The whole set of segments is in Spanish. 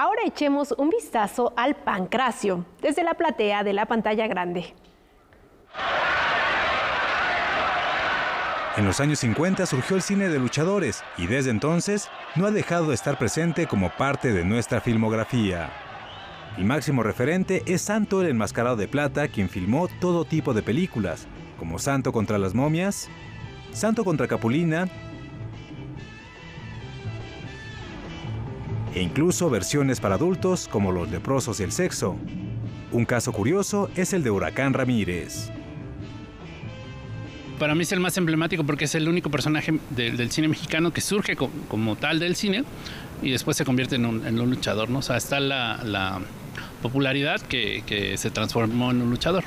Ahora echemos un vistazo al pancracio desde la platea de la pantalla grande. En los años 50 surgió el cine de luchadores y desde entonces no ha dejado de estar presente como parte de nuestra filmografía. El máximo referente es Santo el Enmascarado de Plata, quien filmó todo tipo de películas, como Santo contra las momias, Santo contra Capulina, e incluso versiones para adultos como Los leprosos y el sexo. Un caso curioso es el de Huracán Ramírez para mí es el más emblemático porque es el único personaje del cine mexicano que surge como, tal del cine y después se convierte en un, luchador, ¿no? O sea, está la, popularidad que, se transformó en un luchador.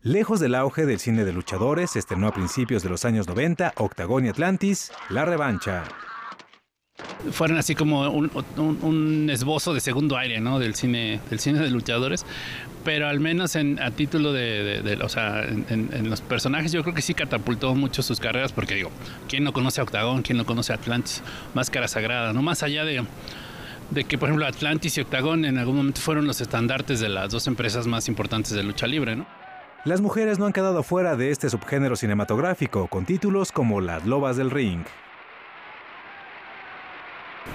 Lejos del auge del cine de luchadores, estrenó a principios de los años 90 Octagon y Atlantis, La Revancha fueron así como un, esbozo de segundo aire, ¿no? Del cine, del cine de luchadores. Pero al menos en, a título de, o sea, en, los personajes yo creo que sí catapultó mucho sus carreras porque digo, ¿quién no conoce a Octagón? ¿Quién no conoce a Atlantis? Máscara Sagrada, ¿no? Más allá de, de que, por ejemplo, Atlantis y Octagón en algún momento fueron los estandartes de las dos empresas más importantes de lucha libre, ¿no? Las mujeres no han quedado fuera de este subgénero cinematográfico, con títulos como Las Lobas del Ring,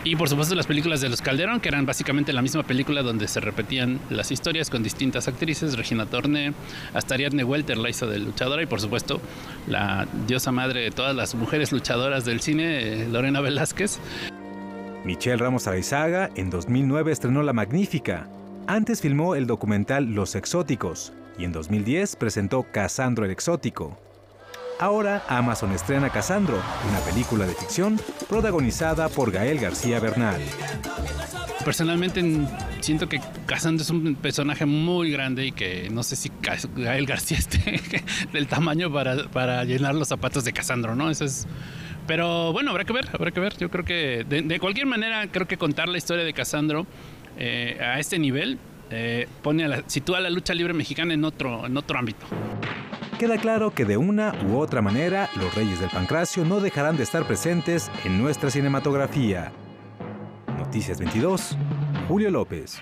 y por supuesto las películas de los Calderón, que eran básicamente la misma película donde se repetían las historias con distintas actrices, Regina Torne, hasta Ariadne Welter la hizo de luchadora y por supuesto la diosa madre de todas las mujeres luchadoras del cine, Lorena Velázquez. Michelle Ramos Araizaga en 2009 estrenó La Magnífica. Antes filmó el documental Los Exóticos y en 2010 presentó Casandro el Exótico. Ahora Amazon estrena Casandro, una película de ficción protagonizada por Gael García Bernal. Personalmente siento que Casandro es un personaje muy grande y que no sé si Gael García esté del tamaño para, llenar los zapatos de Casandro, ¿no? Eso es... Pero bueno, habrá que ver, habrá que ver. Yo creo que de, cualquier manera, creo que contar la historia de Casandro eh, a este nivel eh, pone a la, sitúa la lucha libre mexicana en otro, en otro ámbito. Queda claro que de una u otra manera los Reyes del Pancracio no dejarán de estar presentes en nuestra cinematografía. Noticias 22, Julio López.